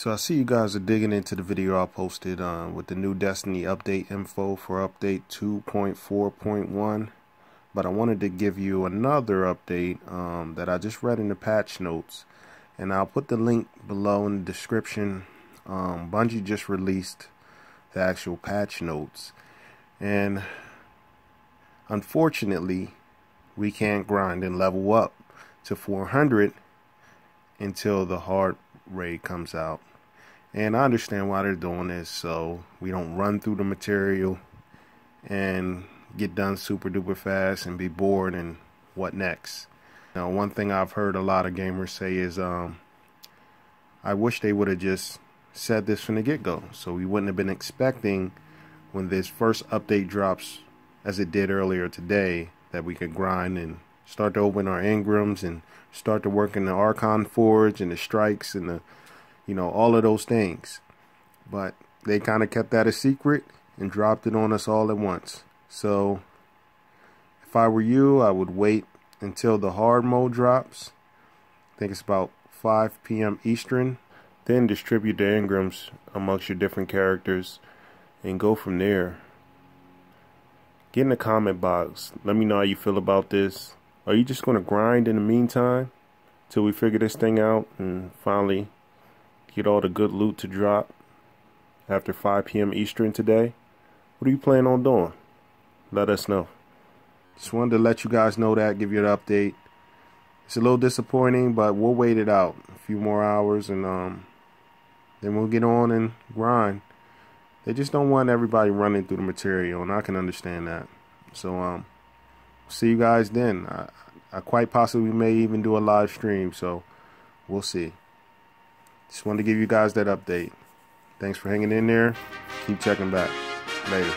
So I see you guys are digging into the video I posted uh, with the new Destiny update info for update 2.4.1 but I wanted to give you another update um, that I just read in the patch notes. And I'll put the link below in the description. Um, Bungie just released the actual patch notes. And unfortunately we can't grind and level up to 400 until the hard raid comes out. And I understand why they're doing this, so we don't run through the material and get done super duper fast and be bored and what next. Now, one thing I've heard a lot of gamers say is, um, I wish they would have just said this from the get go, so we wouldn't have been expecting when this first update drops, as it did earlier today, that we could grind and start to open our engrams and start to work in the Archon Forge and the strikes and the, you know, all of those things. But they kind of kept that a secret and dropped it on us all at once. So if I were you, I would wait until the hard mode drops. I think it's about 5 p.m. Eastern. Then distribute the engrams amongst your different characters and go from there. Get in the comment box. Let me know how you feel about this. Are you just going to grind in the meantime till we figure this thing out and finally get all the good loot to drop after 5 p.m. Eastern today? What are you planning on doing? Let us know. Just wanted to let you guys know that, give you an update. It's a little disappointing, but we'll wait it out a few more hours and um, then we'll get on and grind. They just don't want everybody running through the material, and I can understand that. So, um, see you guys then. I, I quite possibly may even do a live stream, so we'll see. Just wanted to give you guys that update. Thanks for hanging in there. Keep checking back. Later.